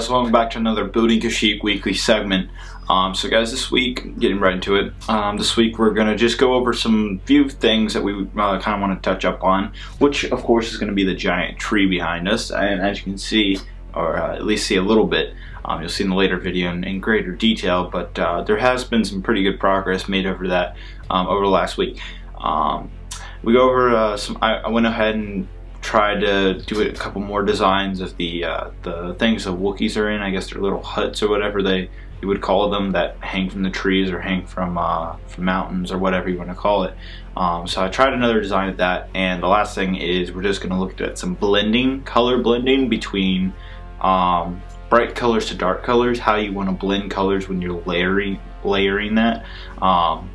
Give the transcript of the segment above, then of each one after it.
guys, welcome back to another Building Kashyyyk weekly segment. Um, so guys, this week, getting right into it, um, this week we're going to just go over some few things that we uh, kind of want to touch up on, which of course is going to be the giant tree behind us, and as you can see, or uh, at least see a little bit, um, you'll see in the later video in, in greater detail, but uh, there has been some pretty good progress made over that um, over the last week. Um, we go over uh, some, I, I went ahead and tried to do a couple more designs of the uh, the things the Wookiees are in. I guess they're little huts or whatever they you would call them that hang from the trees or hang from uh, from mountains or whatever you want to call it. Um, so I tried another design of that, and the last thing is we're just going to look at some blending, color blending between um, bright colors to dark colors. How you want to blend colors when you're layering layering that. Um,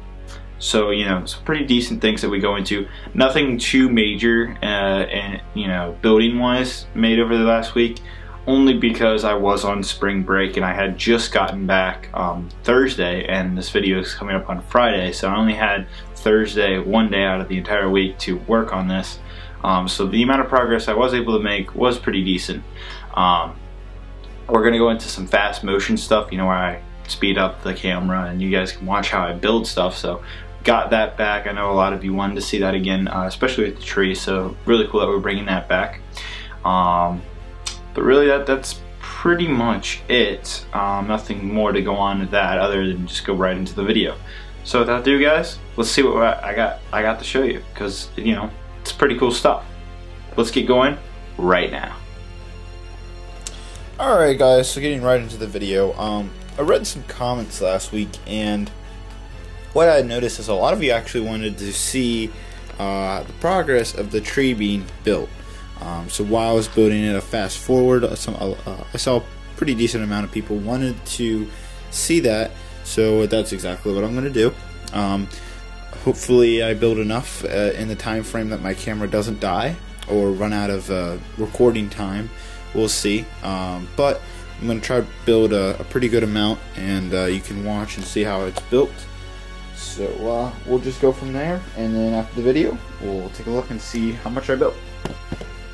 so, you know, some pretty decent things that we go into. Nothing too major, uh, and, you know, building-wise made over the last week, only because I was on spring break and I had just gotten back um, Thursday, and this video is coming up on Friday, so I only had Thursday, one day out of the entire week to work on this. Um, so the amount of progress I was able to make was pretty decent. Um, we're going to go into some fast motion stuff, you know, where I speed up the camera and you guys can watch how I build stuff. So got that back. I know a lot of you wanted to see that again, uh, especially with the tree. So really cool that we're bringing that back. Um, but really, that that's pretty much it. Um, nothing more to go on to that other than just go right into the video. So without ado, guys, let's see what I got. I got to show you because you know it's pretty cool stuff. Let's get going right now. Alright guys, so getting right into the video, um, I read some comments last week and what I noticed is a lot of you actually wanted to see uh, the progress of the tree being built. Um, so while I was building it, a fast forward, uh, some, uh, I saw a pretty decent amount of people wanted to see that. So that's exactly what I'm going to do. Um, hopefully, I build enough uh, in the time frame that my camera doesn't die or run out of uh, recording time. We'll see. Um, but I'm going to try to build a, a, pretty good amount, and uh, you can watch and see how it's built. So uh, we'll just go from there, and then after the video, we'll take a look and see how much I built.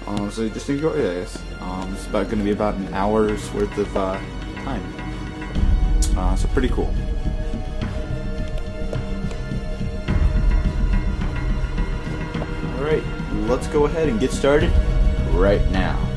Um, so just enjoy this. Um, it's about going to be about an hour's worth of uh, time. Uh, so pretty cool. Alright, let's go ahead and get started right now.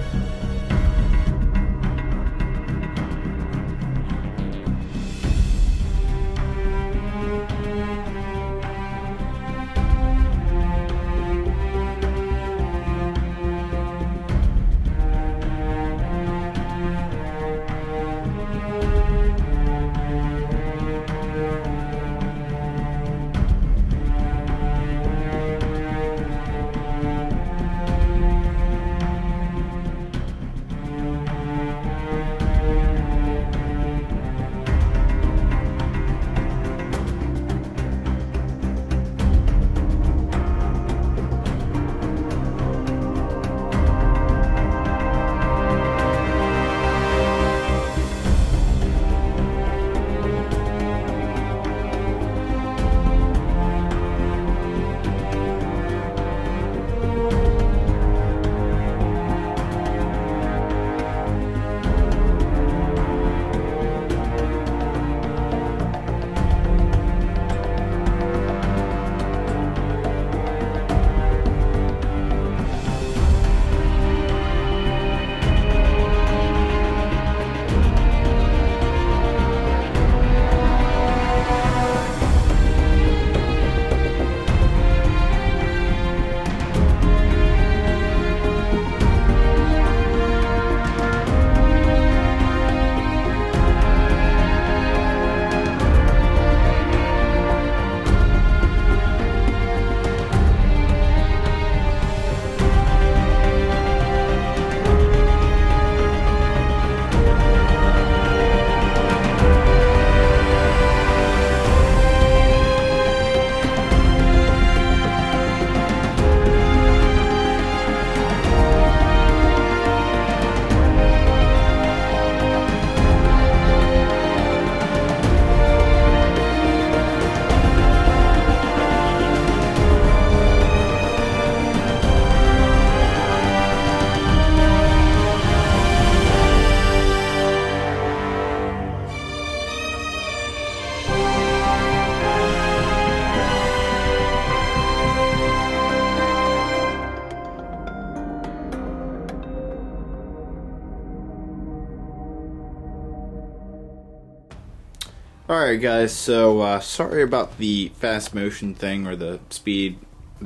Alright guys, so uh, sorry about the fast motion thing or the speed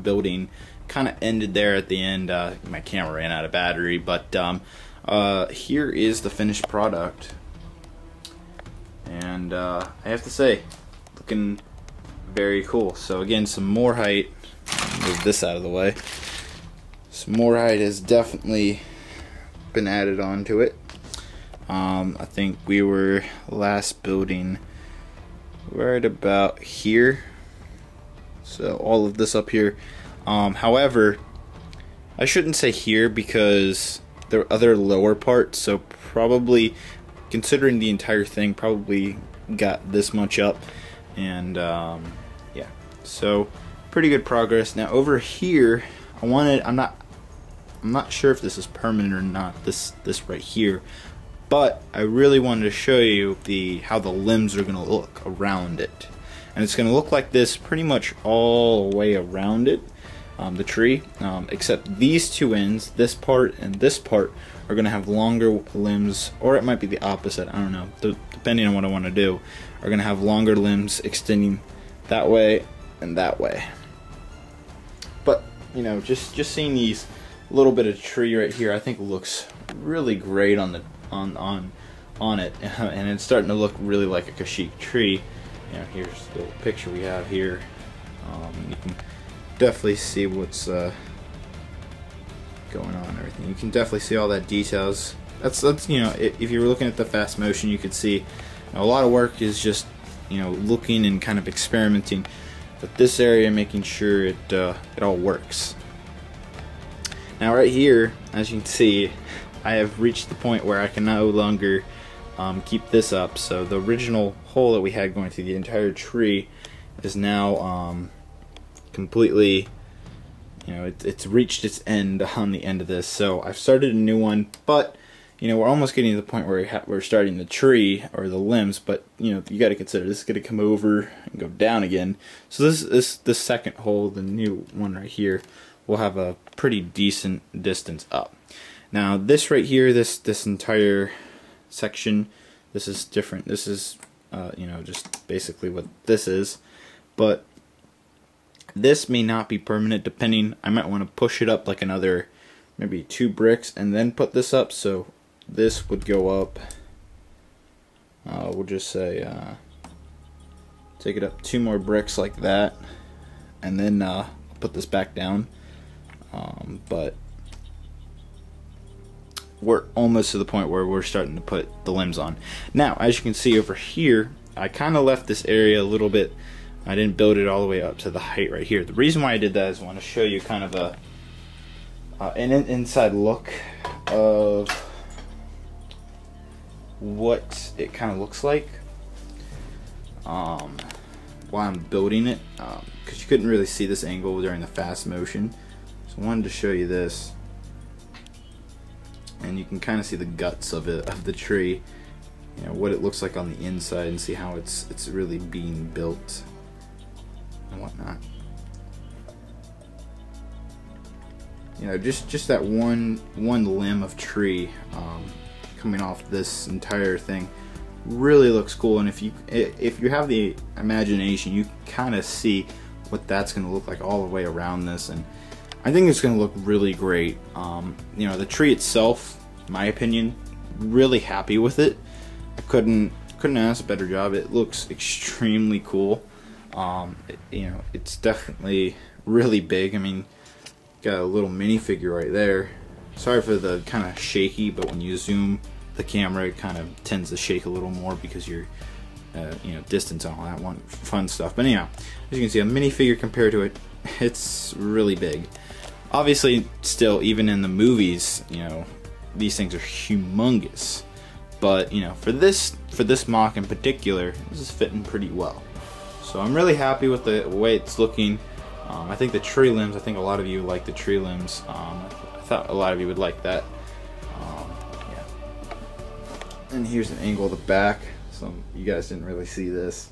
building. Kind of ended there at the end. Uh, my camera ran out of battery, but um, uh, here is the finished product. And uh, I have to say, looking very cool. So again, some more height. Move this out of the way. Some more height has definitely been added onto it. Um, I think we were last building right about here. So all of this up here. Um, however, I shouldn't say here because there are other lower parts. So probably, considering the entire thing, probably got this much up. And um, yeah, so pretty good progress. Now over here, I wanted. I'm not. I'm not sure if this is permanent or not. This this right here, but I really wanted to show you the how the limbs are going to look around it. And it's going to look like this pretty much all the way around it, um, the tree, um, except these two ends, this part and this part, are going to have longer limbs, or it might be the opposite, I don't know, depending on what I want to do, are going to have longer limbs extending that way and that way. But, you know, just, just seeing these little bit of tree right here, I think looks really great on the on on on it, and it's starting to look really like a Kashyyyk tree. You know, here's the picture we have here. Um, you can definitely see what's uh, going on and everything. You can definitely see all that details. That's that's you know, if you were looking at the fast motion, you could see a lot of work is just you know looking and kind of experimenting. But this area, making sure it uh, it all works. Now right here, as you can see, I have reached the point where I can no longer um, keep this up. So the original hole that we had going through the entire tree is now um, completely, you know, it, it's reached its end on the end of this. So I've started a new one, but you know, we're almost getting to the point where we're starting the tree or the limbs, but you know, you got to consider this is going to come over and go down again. So this this the second hole, the new one right here, will have a pretty decent distance up. Now this right here, this this entire section, this is different. This is uh, you know just basically what this is, but this may not be permanent. Depending, I might want to push it up like another maybe two bricks and then put this up. So this would go up. Uh, we'll just say uh, take it up two more bricks like that, and then uh, put this back down. Um, but we're almost to the point where we're starting to put the limbs on. Now, as you can see over here, I kind of left this area a little bit. I didn't build it all the way up to the height right here. The reason why I did that is I want to show you kind of a uh, an inside look of what it kind of looks like um, while I'm building it because um, you couldn't really see this angle during the fast motion. So I wanted to show you this and you can kind of see the guts of it of the tree. You know what it looks like on the inside and see how it's it's really being built and whatnot. You know just just that one one limb of tree um, coming off this entire thing really looks cool. And if you if you have the imagination you kind of see what that's going to look like all the way around this. And I think it's going to look really great. Um, you know, the tree itself, my opinion, really happy with it. I couldn't couldn't ask a better job. It looks extremely cool. Um, it, you know, it's definitely really big. I mean, got a little minifigure right there. Sorry for the kind of shaky, but when you zoom the camera, it kind of tends to shake a little more because you're, uh, you know, distance and all that one fun stuff. But anyhow, as you can see, a minifigure compared to it, it's really big obviously still even in the movies you know these things are humongous. But you know for this for this MOC in particular this is fitting pretty well. So I'm really happy with the way it's looking. Um, I think the tree limbs I think a lot of you like the tree limbs. Um, I thought a lot of you would like that. Um, yeah. and here's an angle of the back. So you guys didn't really see this.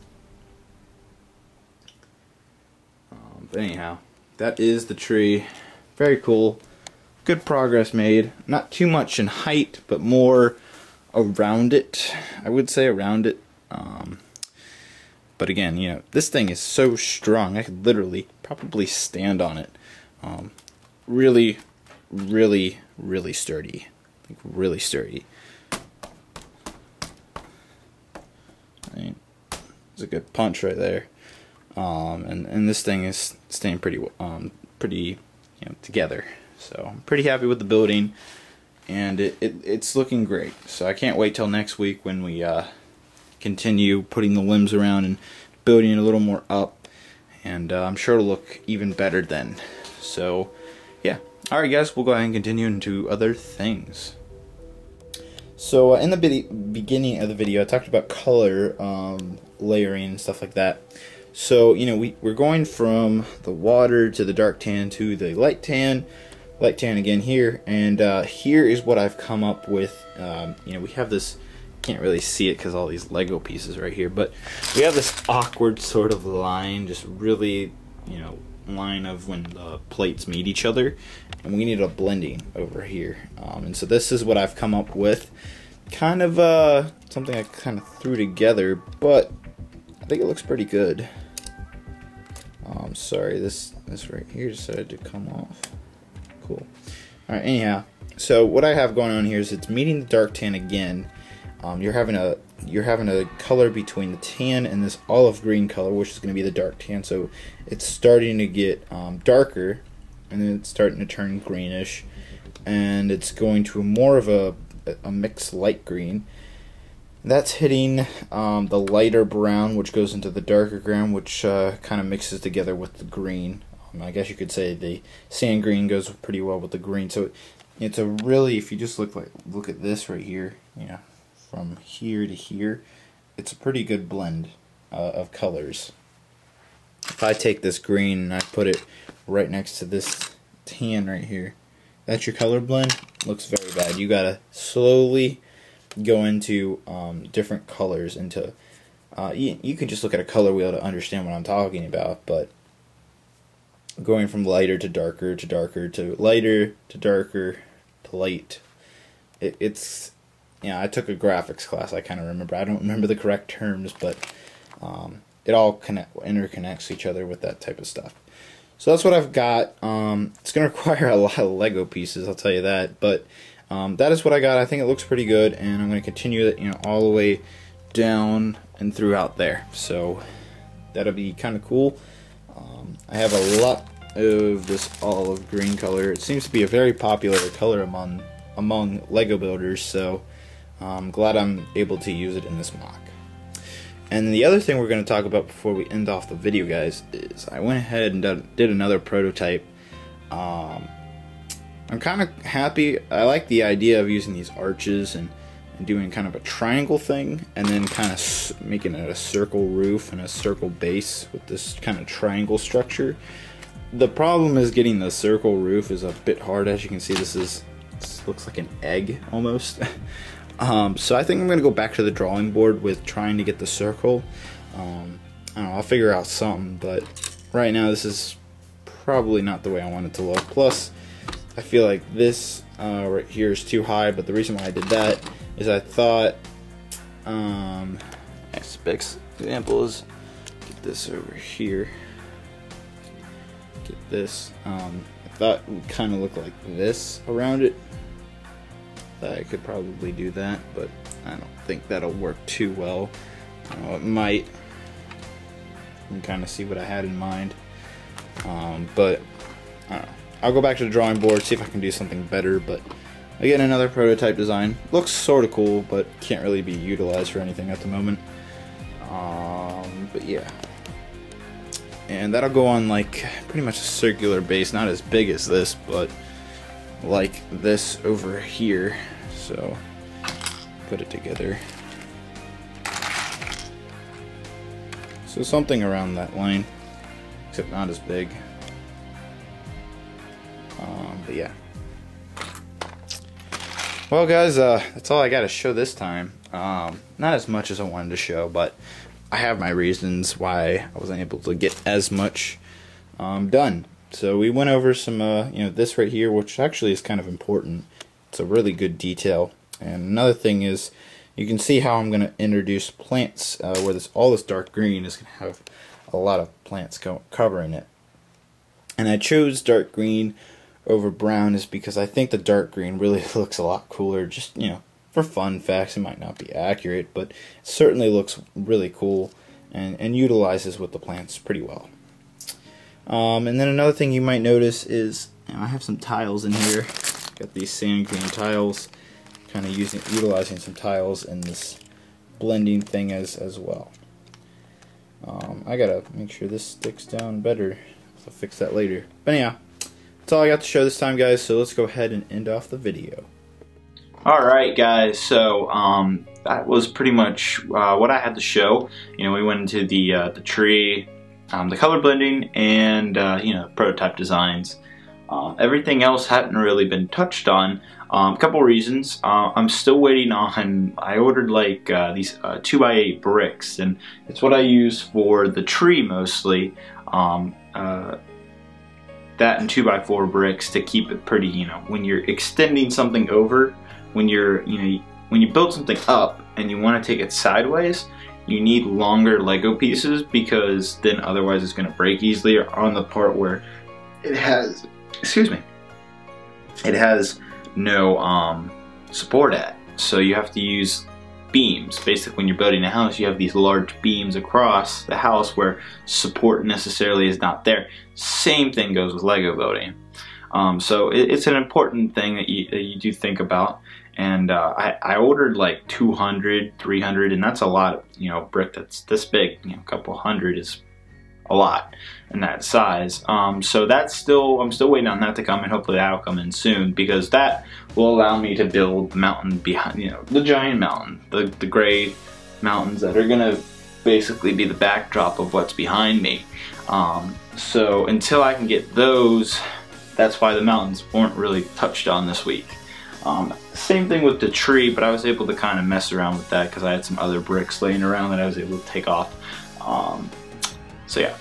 Um, but anyhow that is the tree very cool. Good progress made. Not too much in height, but more around it. I would say around it. Um, but again, you know, this thing is so strong. I could literally probably stand on it. Um, really, really, really sturdy. Like really sturdy. It's a good punch right there. Um, and, and this thing is staying pretty um, pretty you know, together. So I'm pretty happy with the building, and it, it it's looking great. So I can't wait till next week when we uh, continue putting the limbs around and building it a little more up, and uh, I'm sure it'll look even better then. So yeah, all right, guys, we'll go ahead and continue into other things. So uh, in the beginning of the video, I talked about color um, layering and stuff like that. So, you know, we, we're going from the water to the dark tan to the light tan, light tan again here, and uh, here is what I've come up with. Um, you know, we have this, can't really see it because all these Lego pieces right here, but we have this awkward sort of line, just really, you know, line of when the plates meet each other, and we need a blending over here. Um, and so this is what I've come up with. Kind of uh, something I kind of threw together, but I think it looks pretty good. Um, sorry, this this right here decided to come off. Cool. All right. Anyhow, so what I have going on here is it's meeting the dark tan again. Um, you're having a you're having a color between the tan and this olive green color, which is going to be the dark tan. So it's starting to get um, darker, and then it's starting to turn greenish, and it's going to more of a a mixed light green that's hitting um, the lighter brown, which goes into the darker brown, which uh, kind of mixes together with the green. Um, I guess you could say the sand green goes pretty well with the green. So it's a really, if you just look like look at this right here, you know, from here to here, it's a pretty good blend uh, of colors. If I take this green and I put it right next to this tan right here, that's your color blend. Looks very bad. You gotta slowly go into um, different colors into uh, you, you can just look at a color wheel to understand what I'm talking about but going from lighter to darker to darker to lighter to darker to light it, it's yeah I took a graphics class I kind of remember I don't remember the correct terms but um, it all connect interconnects each other with that type of stuff. So that's what I've got um, it's gonna require a lot of Lego pieces I'll tell you that but um, that is what I got. I think it looks pretty good, and I'm going to continue it, you know, all the way down and throughout there. So that'll be kind of cool. Um, I have a lot of this olive green color. It seems to be a very popular color among among Lego builders, so I'm glad I'm able to use it in this MOC. And the other thing we're going to talk about before we end off the video, guys, is I went ahead and did another prototype. Um, I'm kind of happy. I like the idea of using these arches and, and doing kind of a triangle thing and then kind of making it a circle roof and a circle base with this kind of triangle structure. The problem is getting the circle roof is a bit hard. As you can see, this is this looks like an egg almost. um, so I think I'm going to go back to the drawing board with trying to get the circle. Um, I don't know, I'll figure out something, but right now this is probably not the way I want it to look. Plus, I feel like this uh, right here is too high, but the reason why I did that is I thought, um, best example is get this over here. Get this. Um, I thought it would kind of look like this around it. I could probably do that, but I don't think that'll work too well. Uh, it might. You can kind of see what I had in mind. Um, but I don't know. I'll go back to the drawing board, see if I can do something better, but again, another prototype design. Looks sort of cool, but can't really be utilized for anything at the moment. Um, but yeah. And that'll go on like pretty much a circular base, not as big as this, but like this over here. So, put it together. So something around that line, except not as big. Um, but yeah. Well, guys, uh, that's all I got to show this time. Um, not as much as I wanted to show, but I have my reasons why I wasn't able to get as much um, done. So we went over some, uh, you know, this right here, which actually is kind of important. It's a really good detail. And another thing is, you can see how I'm going to introduce plants uh, where this all this dark green is going to have a lot of plants covering it. And I chose dark green over brown is because I think the dark green really looks a lot cooler. Just, you know, for fun facts, it might not be accurate, but it certainly looks really cool and, and utilizes with the plants pretty well. Um, and then another thing you might notice is you know, I have some tiles in here. Got these sand green tiles, kind of using utilizing some tiles in this blending thing as as well. Um, I gotta make sure this sticks down better. I'll fix that later. But anyhow, that's all I got to show this time, guys. So let's go ahead and end off the video. Alright guys, so um, that was pretty much uh, what I had to show. You know, we went into the, uh, the tree, um, the color blending, and uh, you know, prototype designs. Uh, everything else hadn't really been touched on. Um, a couple reasons. Uh, I'm still waiting on, I ordered like uh, these 2x8 bricks, and it's what I use for the tree mostly. Um, that and 2x4 bricks to keep it pretty, you know, when you're extending something over, when you're, you know, when you build something up and you want to take it sideways, you need longer Lego pieces because then otherwise it's going to break easily on the part where it has, excuse me, it has no um, support at. So you have to use beams. Basically, when you're building a house, you have these large beams across the house where support necessarily is not there. Same thing goes with Lego building. Um, so it, it's an important thing that you, that you do think about. And uh, I, I, ordered like 200, 300, and that's a lot of, you know, brick that's this big, you know, a couple hundred is a lot in that size. Um, so that's still, I'm still waiting on that to come and hopefully that'll come in soon because that will allow me to build the mountain behind, you know, the giant mountain, the, the gray mountains that are gonna basically be the backdrop of what's behind me. Um, so until I can get those, that's why the mountains weren't really touched on this week. Um, same thing with the tree, but I was able to kind of mess around with that because I had some other bricks laying around that I was able to take off. Um, so yeah.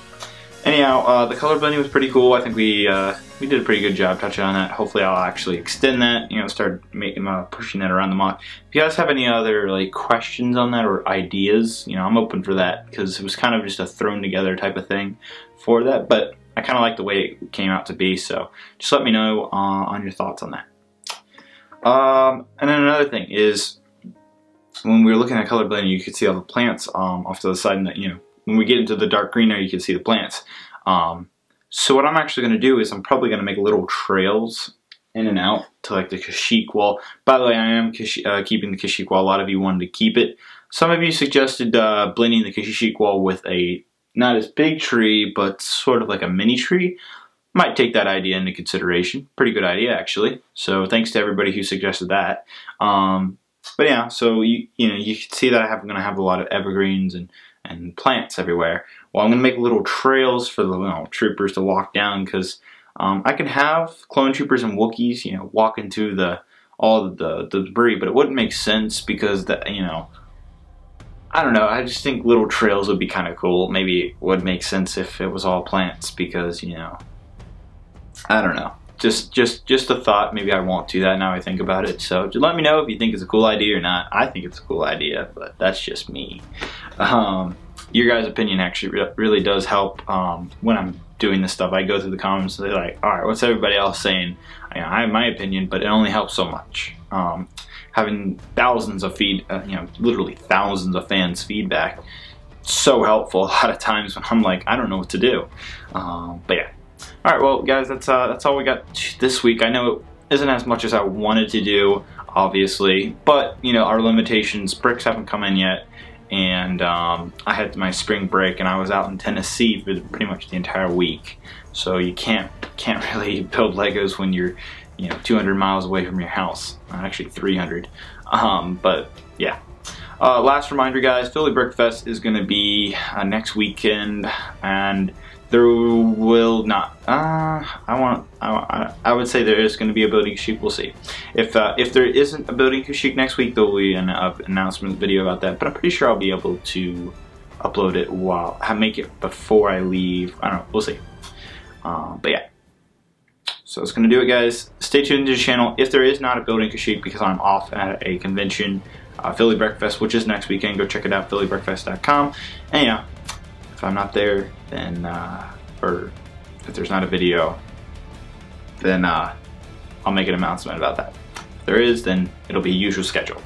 Anyhow, uh, the color blending was pretty cool. I think we uh, we did a pretty good job touching on that. Hopefully I'll actually extend that, you know, start making uh, pushing that around the MOC. If you guys have any other like questions on that or ideas, you know, I'm open for that because it was kind of just a thrown together type of thing for that. But I kind of like the way it came out to be, so just let me know uh, on your thoughts on that. Um, and then another thing is when we were looking at color blending, you could see all the plants um, off to the side, and that you know when we get into the dark green there, you can see the plants. Um, so what I'm actually going to do is I'm probably going to make little trails in and out to like the Kashyyyk wall. By the way, I am uh, keeping the Kashyyyk wall. A lot of you wanted to keep it. Some of you suggested uh, blending the Kashyyyk wall with a not as big tree, but sort of like a mini tree. Might take that idea into consideration. Pretty good idea, actually. So thanks to everybody who suggested that. Um, but yeah, so you you know you can see that I'm going to have a lot of evergreens and and plants everywhere. Well, I'm going to make little trails for the you know, troopers to walk down because um, I can have clone troopers and Wookiees, you know, walk into the all the, the debris, but it wouldn't make sense because that you know, I don't know. I just think little trails would be kind of cool. Maybe it would make sense if it was all plants because you know, I don't know. Just just just a thought. Maybe I won't do that now I think about it. So just let me know if you think it's a cool idea or not. I think it's a cool idea, but that's just me. Um, your guys' opinion actually re really does help um, when I'm doing this stuff. I go through the comments and they're like, all right, what's everybody else saying? I, I have my opinion, but it only helps so much. Um, having thousands of feed, uh, you know, literally thousands of fans feedback, so helpful a lot of times when I'm like, I don't know what to do. Um, but yeah. All right, well, guys, that's uh, that's all we got this week. I know it isn't as much as I wanted to do, obviously, but you know, our limitations, bricks haven't come in yet and um, I had my spring break and I was out in Tennessee for pretty much the entire week. So you can't can't really build Legos when you're you know 200 miles away from your house. Actually 300. Um, but yeah. Uh, last reminder, guys, Philly Brick Fest is going to be uh, next weekend, and there will not. Uh, I want. I, I would say there is going to be a building Kashyyyk. We'll see. If uh, if there isn't a building Kashyyyk next week, there will be an uh, announcement video about that. But I'm pretty sure I'll be able to upload it while I make it before I leave. I don't know. We'll see. Uh, but yeah. So that's going to do it, guys. Stay tuned to the channel. If there is not a building Kashyyyk because I'm off at a convention, uh, Philly Brick Fest, which is next weekend. Go check it out, phillybrickfest.com. And yeah, if I'm not there, then, uh, or if there's not a video, then uh, I'll make an announcement about that. If there is, then it'll be usual schedule.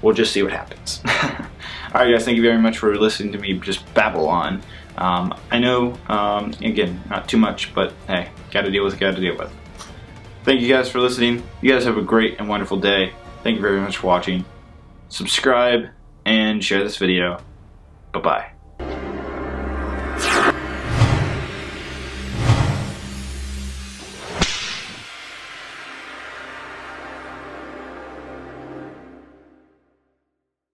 We'll just see what happens. Alright guys, thank you very much for listening to me just babble on. Um, I know, um, again, not too much, but hey, gotta deal with gotta deal with. Thank you guys for listening. You guys have a great and wonderful day. Thank you very much for watching. Subscribe and share this video. Bye-bye.